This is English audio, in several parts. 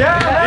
Yeah!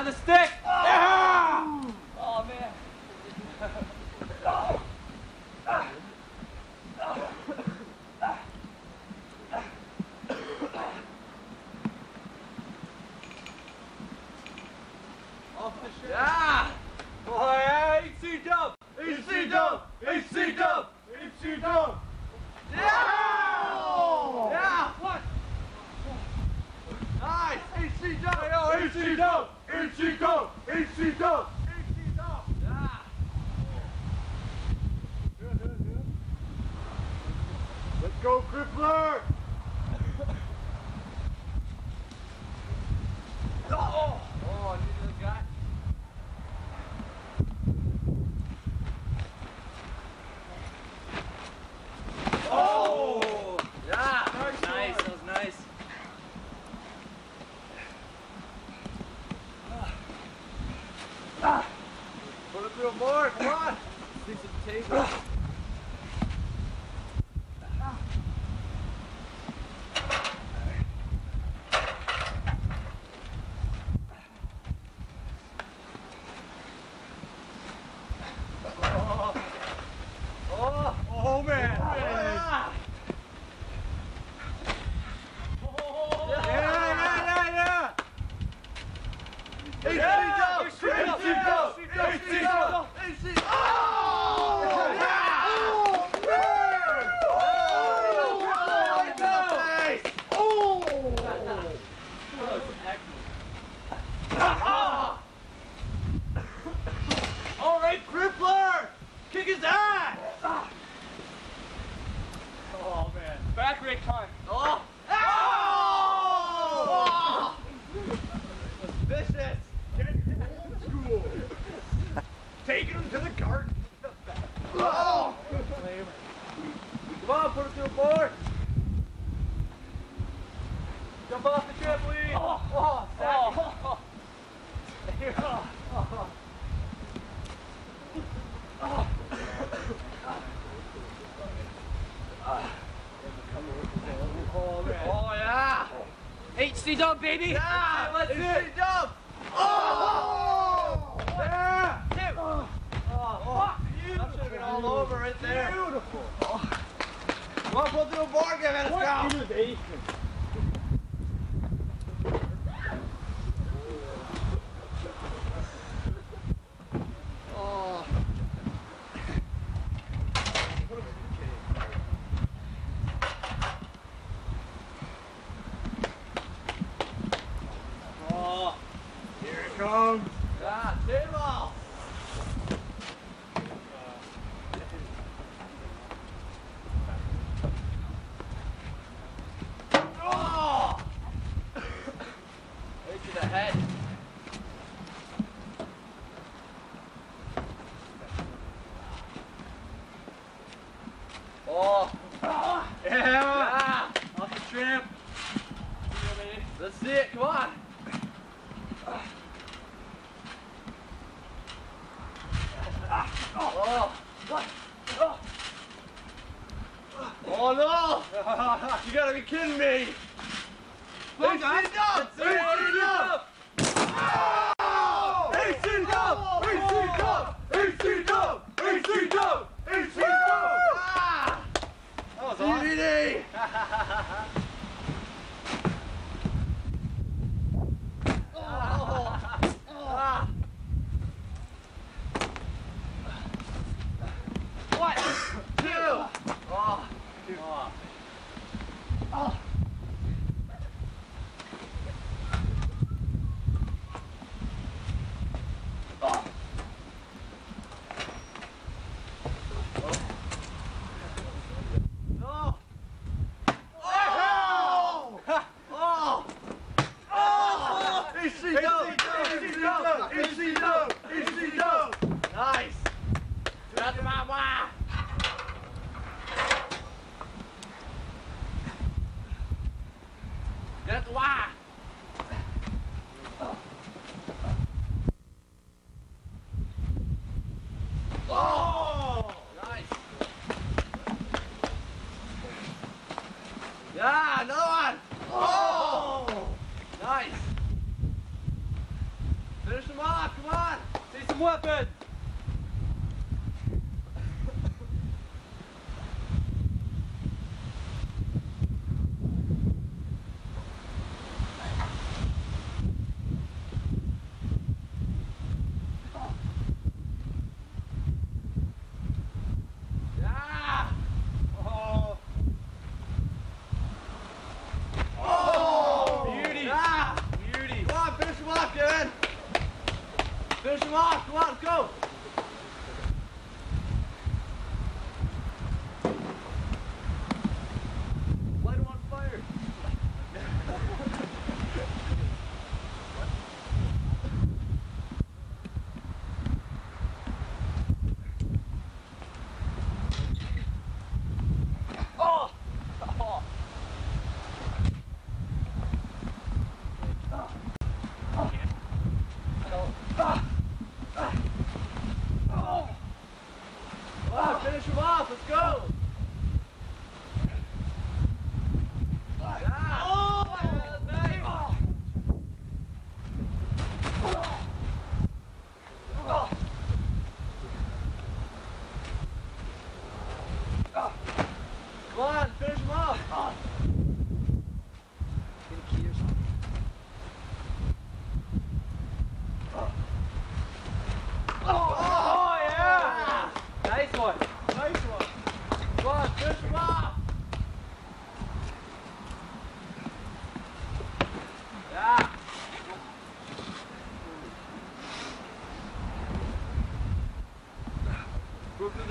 And Dipsy Dog, baby. Yeah. grab. Let's see it, come on. Oh. No! you gotta be kidding me! Look, Ace guys, up! Ace it up! Ace it up! Ace it up! Ace it up! Ace it up! Ace it up! That was awesome.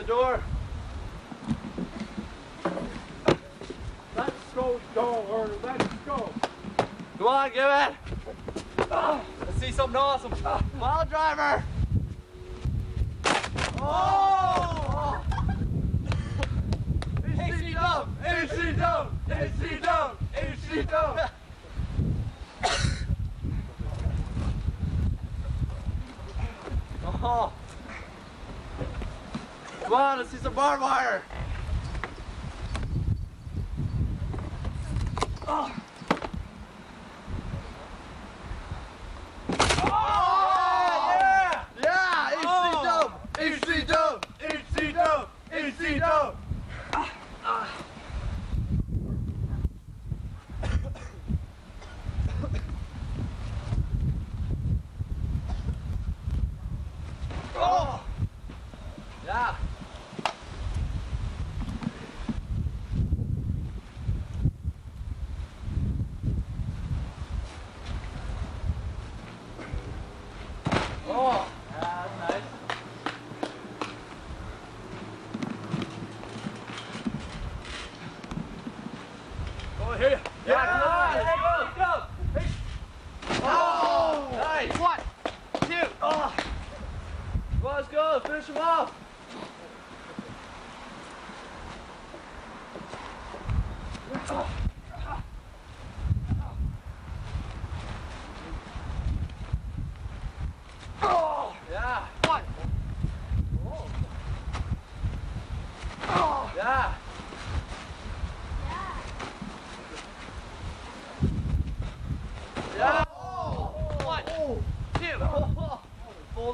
door. Let's go, Dollar. Let's go. Come on, give it. Let's see something awesome. Wild driver. Oh! Is she, she dumb? Is she dumb? Is oh. Come on, let's see some barbed wire. Oh.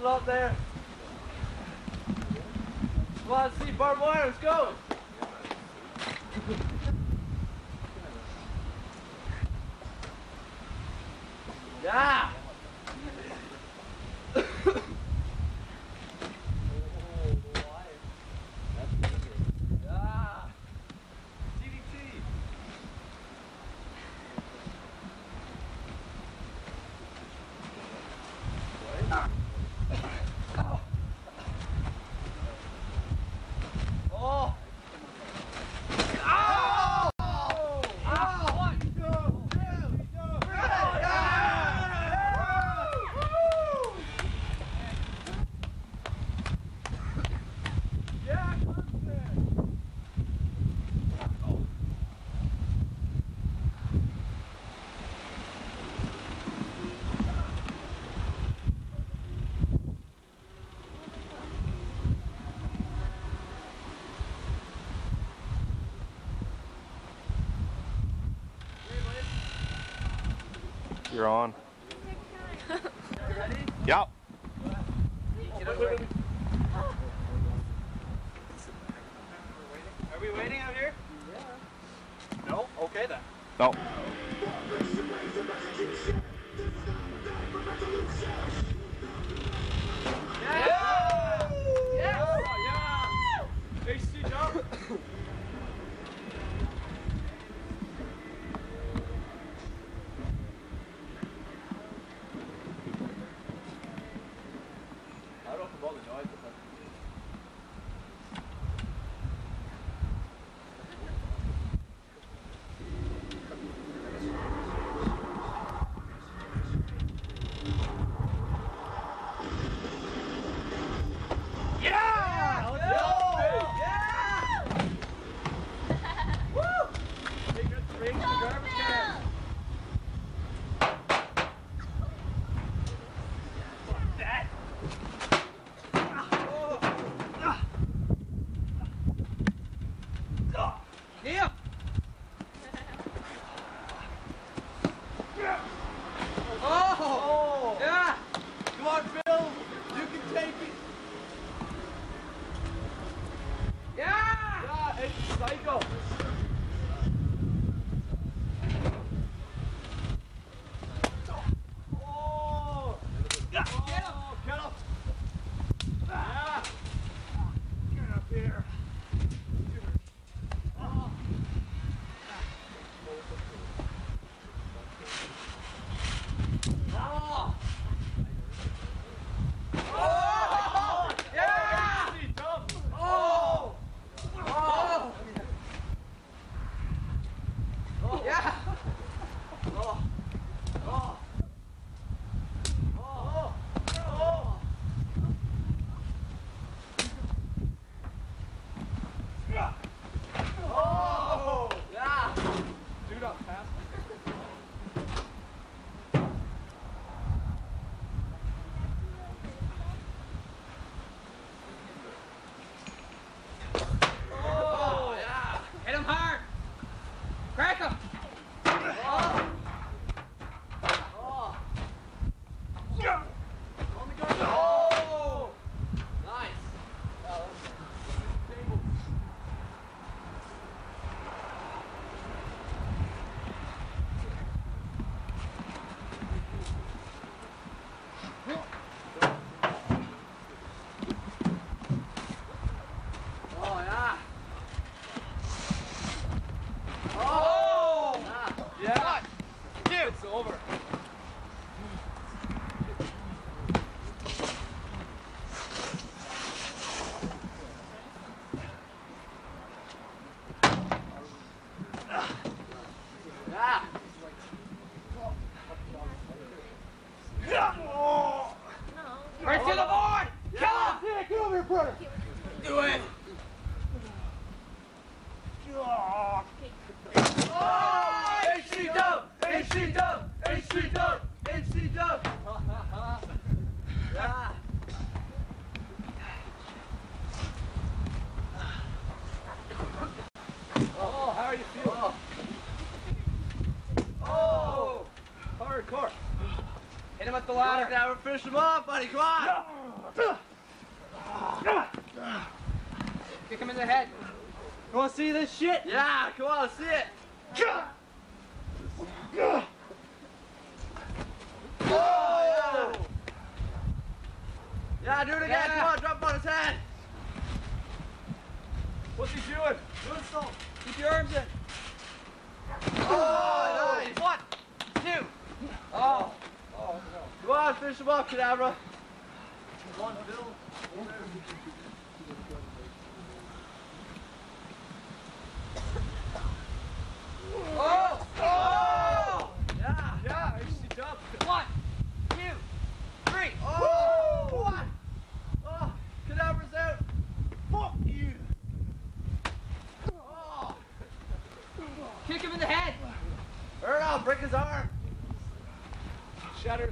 Someone's up there. Come on, see barbed wire. Let's go. Yeah. Off the ladder. Now we're finish him off, buddy. Come on. Kick him in the head. You wanna see this shit? Yeah, come on, see it. Oh, yeah. Yeah, do it again. Yeah. Come on, drop on his head. What's he doing? Doing something. Keep your arms in. Oh, nice. One, two. Oh. Come on, finish him off, Kadabra. One, Bill. Oh! Oh! Yeah. Yeah, AC jump. One, two, three. Oh, what? Oh, Kadabra's out. Fuck you. Oh, Kick him in the head. out, break his arm. Shatter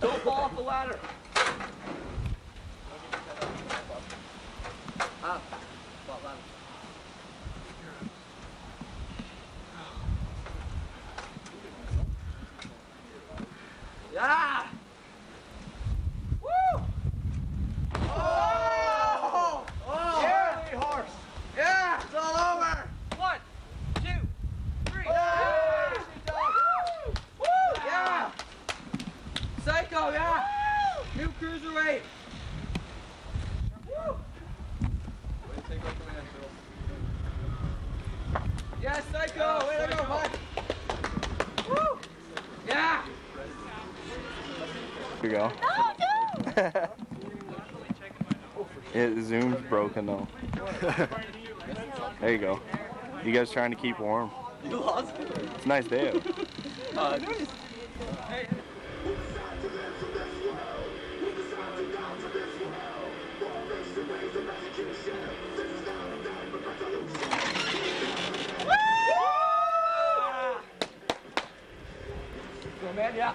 Don't fall off the ladder. Ah, spot ladder. Yeah. Woo. Oh. Oh. Yeah. horse. Yeah, it's all over. One, two, three. Yeah. Woo! Yeah. Psycho, yeah. New cruiserweight. Woo! Yeah, Psycho. Way to go, bud. Woo! Yeah. Here you go. it zoom's broken though. there you go. You guys trying to keep warm? You lost. It's a nice day. Man, yeah.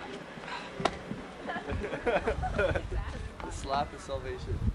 The slap is salvation.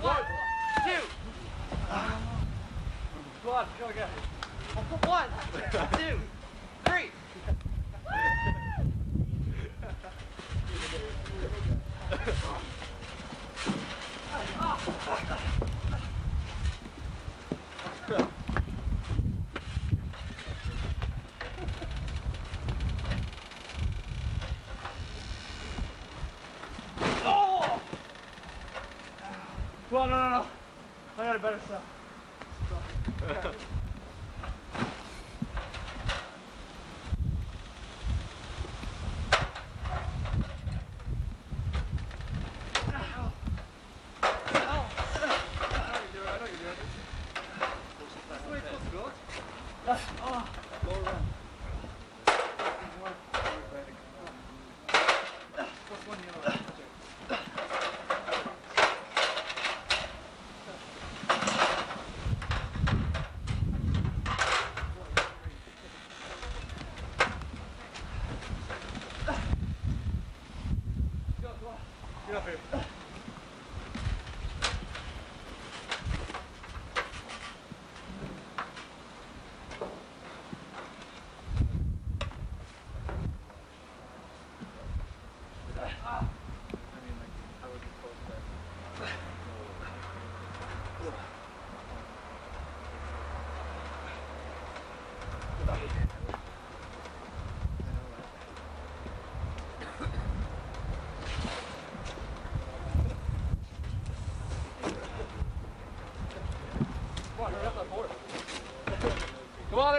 One, two. Go on, go again. One, two, three.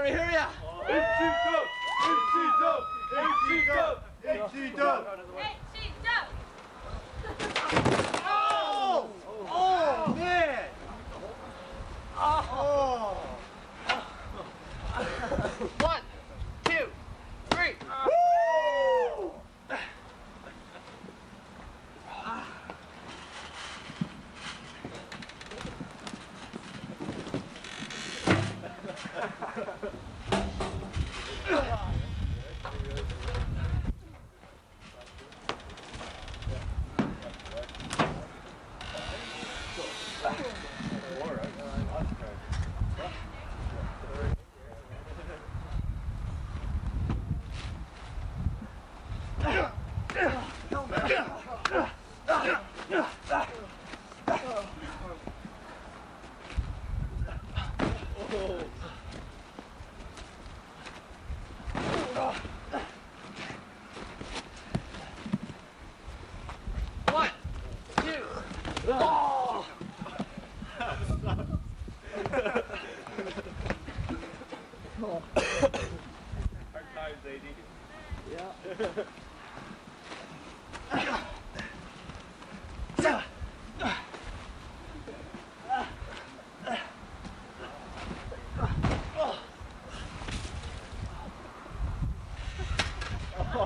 let me hear ya. Ichigo! It's too Ichigo!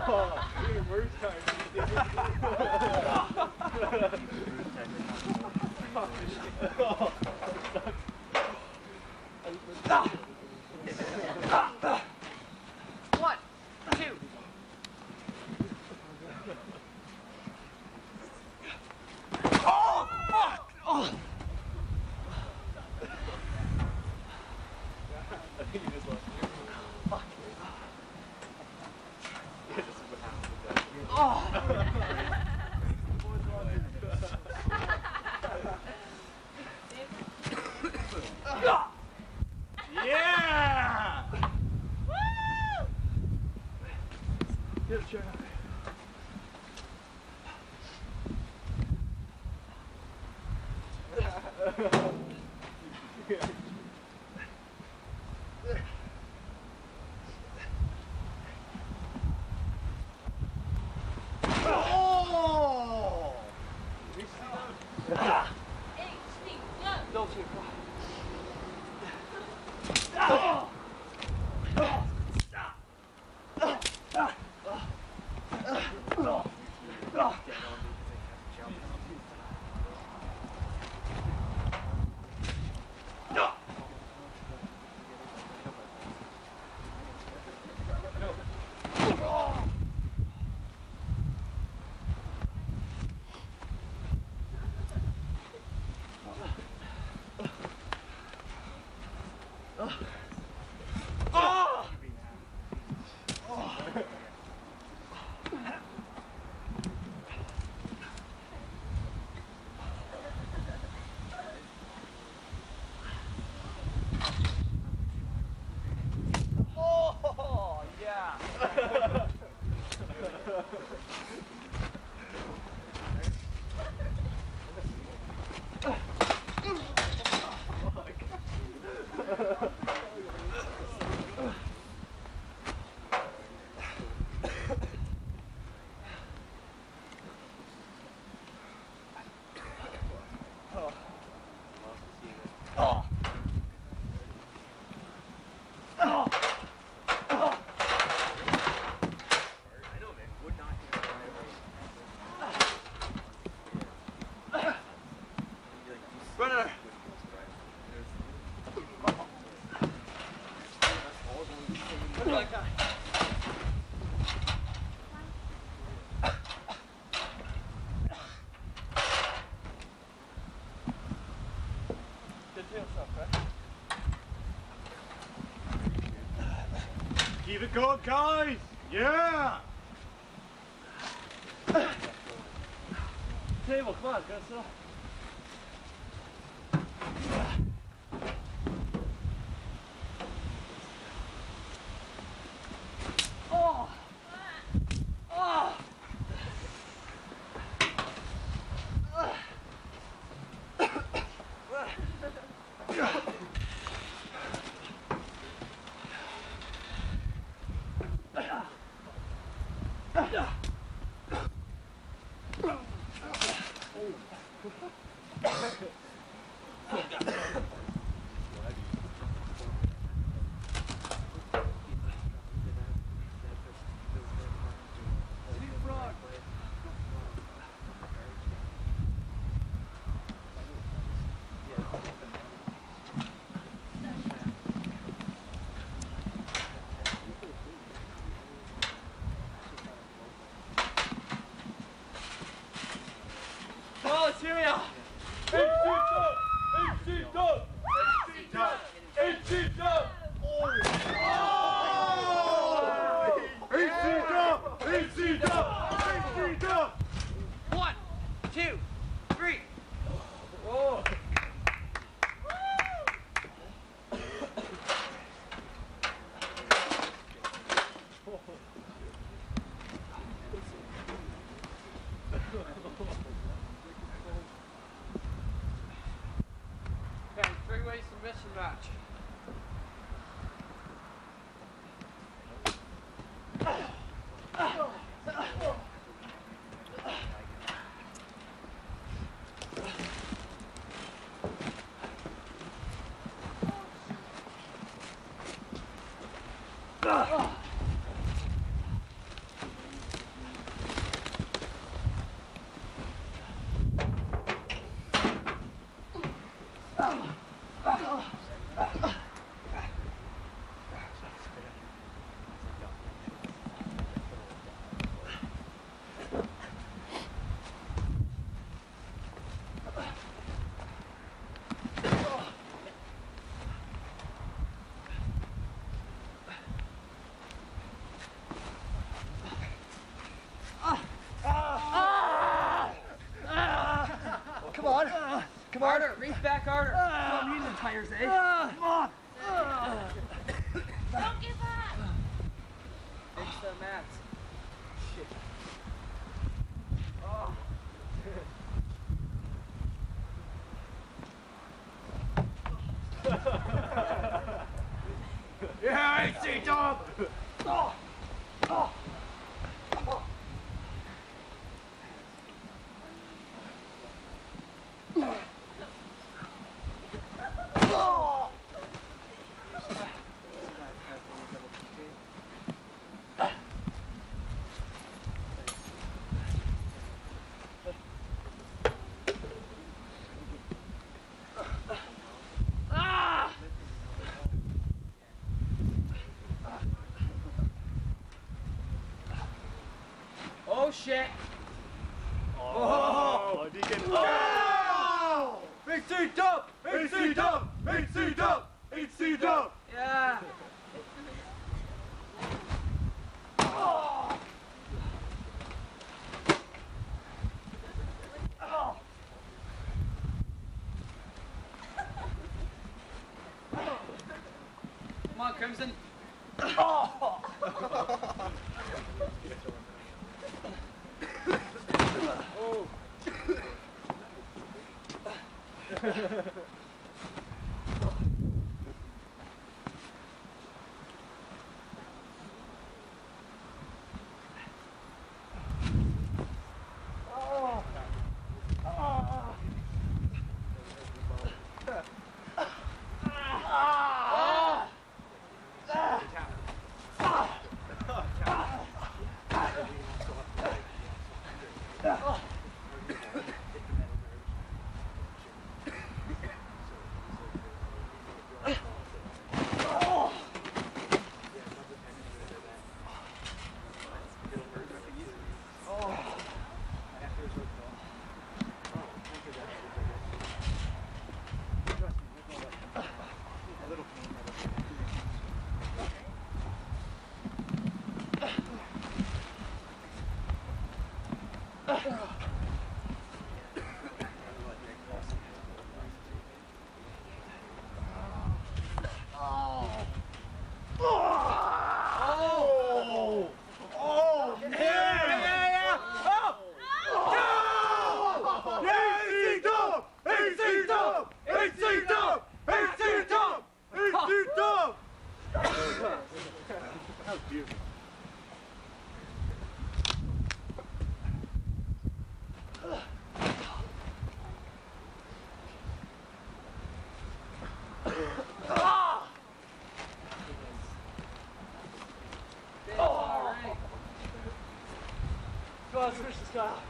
错 了 Keep it going, guys. Yeah. Table, come on, go Harder. Reach back harder. I'm using the tires, eh? Ah. Come on. Ah. Don't give up. Fix the mats. Yeah, HC dub. Oh shit. Oh, Deacon. Oh! HC dub. HC dub. HC dub. On, switch the style.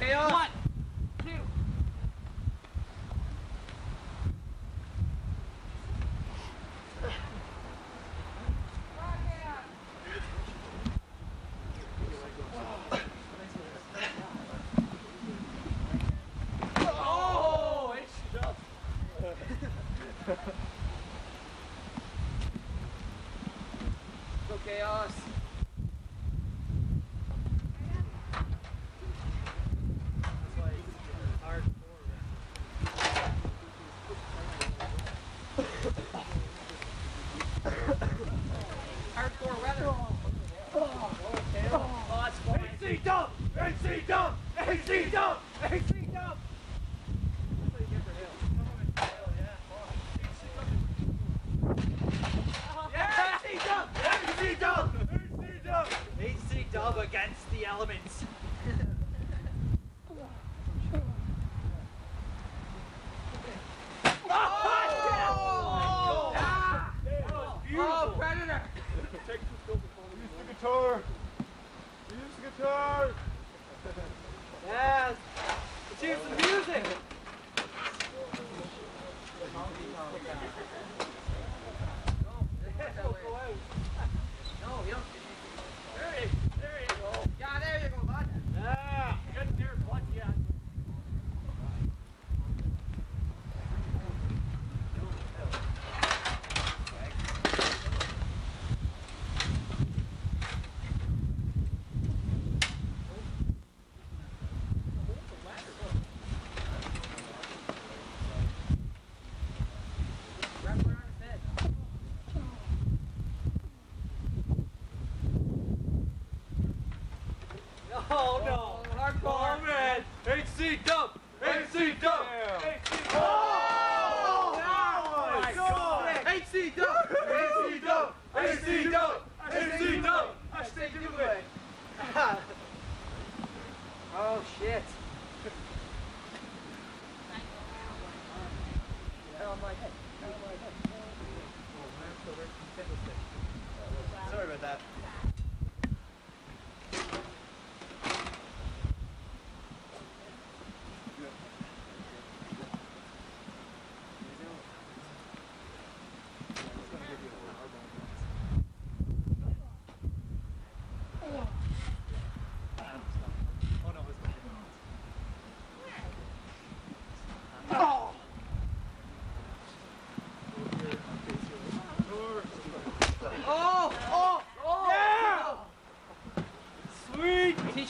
没有 dub.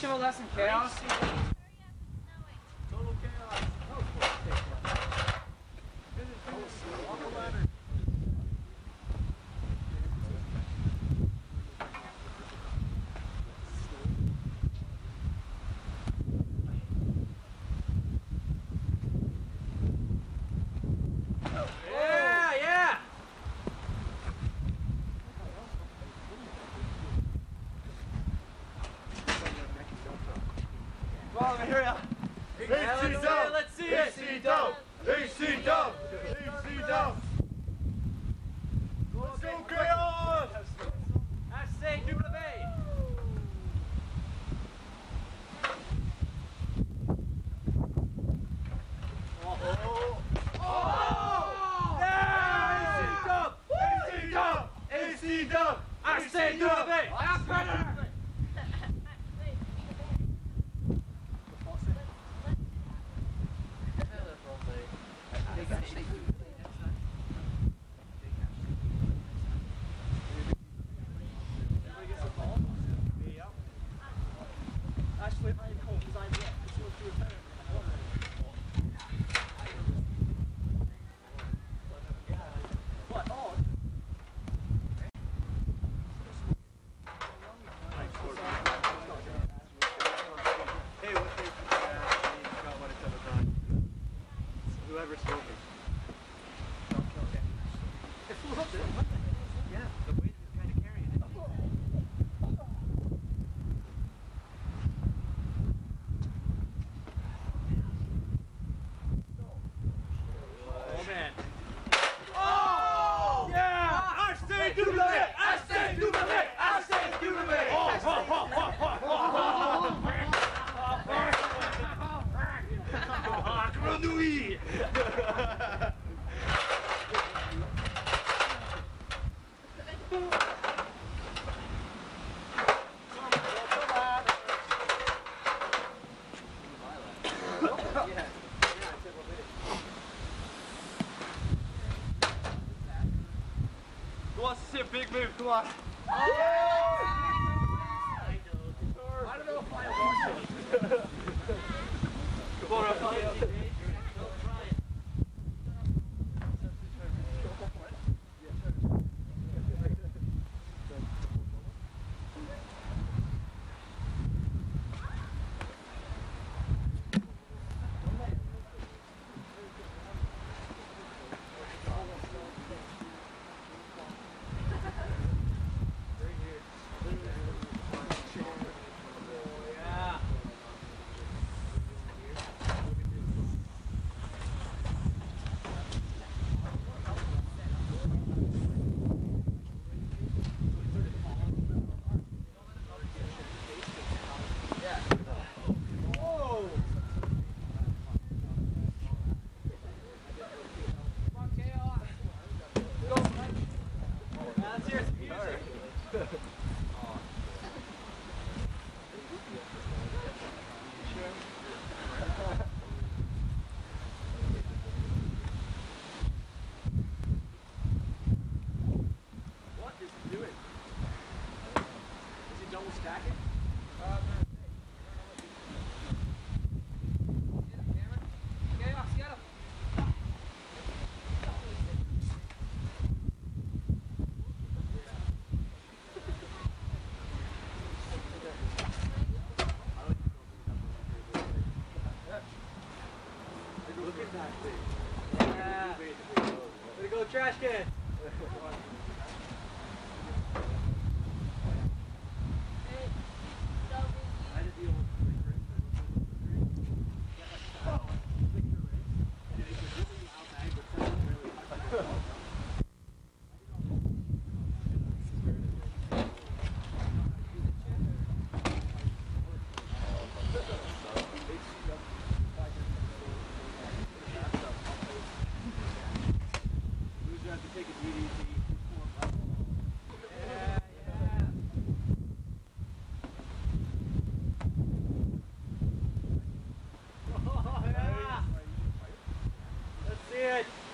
Civil Lesson Chaos. home because I left. It's supposed to be a better. Big move, come on. trash can. Стоять!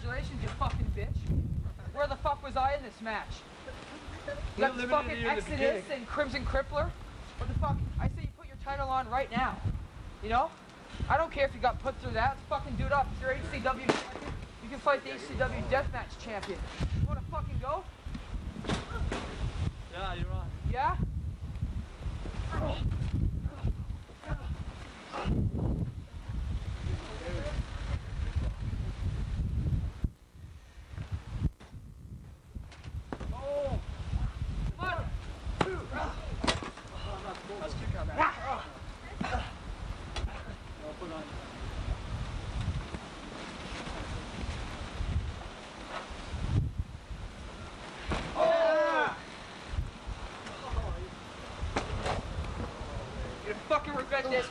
Congratulations, you fucking bitch. Where the fuck was I in this match? You got fucking Exodus and Crimson Crippler? What the fuck? I say you put your title on right now. You know? I don't care if you got put through that. Let's fucking do it up. If you're HCW champion, you can fight the HCW Deathmatch champion. You wanna fucking go? Yeah, you're on. Yeah? Oh.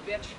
опять же.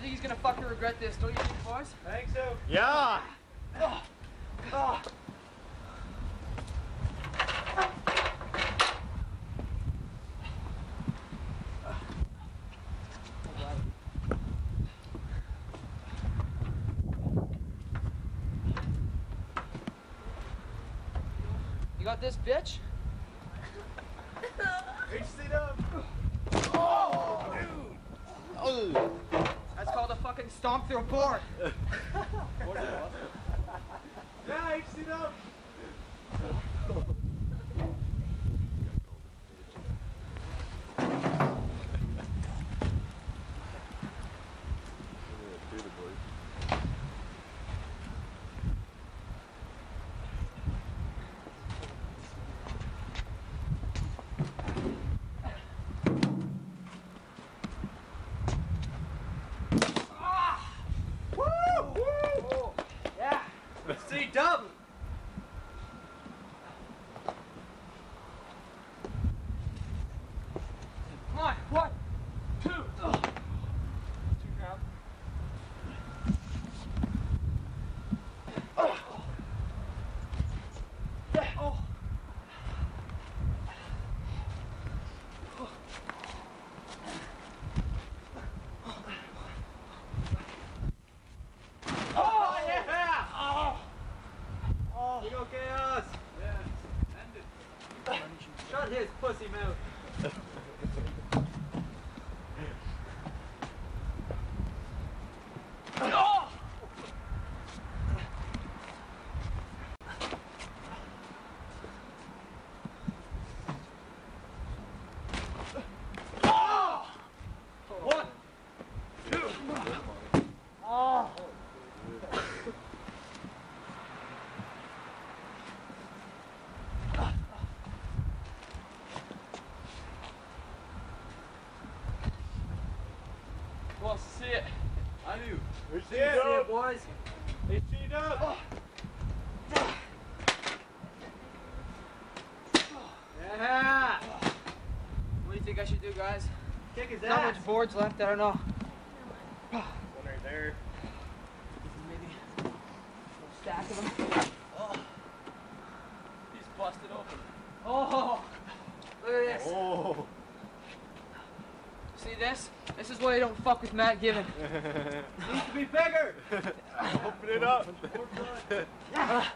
Think he's gonna fucking regret this, don't you think, boys? I think so. Yeah. Oh. You see it? I do. HC See it, dub. boys. HC dub. Yeah. What do you think I should do, guys? Kick his Not ass. much boards left. I don't know. One right there. Maybe a little stack of them. He's busted open. Oh, look at this. Oh. See this? This is why you don't fuck with Matt Given. Needs to be bigger. Open it up. there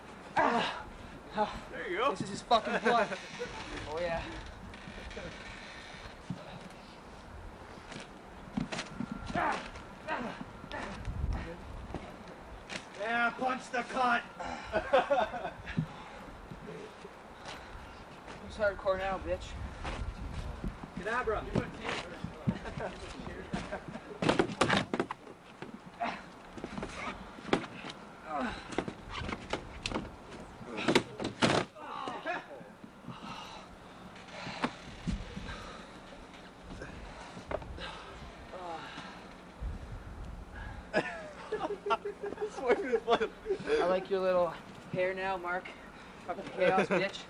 you go. This is his fucking blood. Oh yeah. Yeah, punch the cunt. Who's hardcore now, bitch? Kadabra. I like your little hair now, Mark. Fucking chaos, bitch.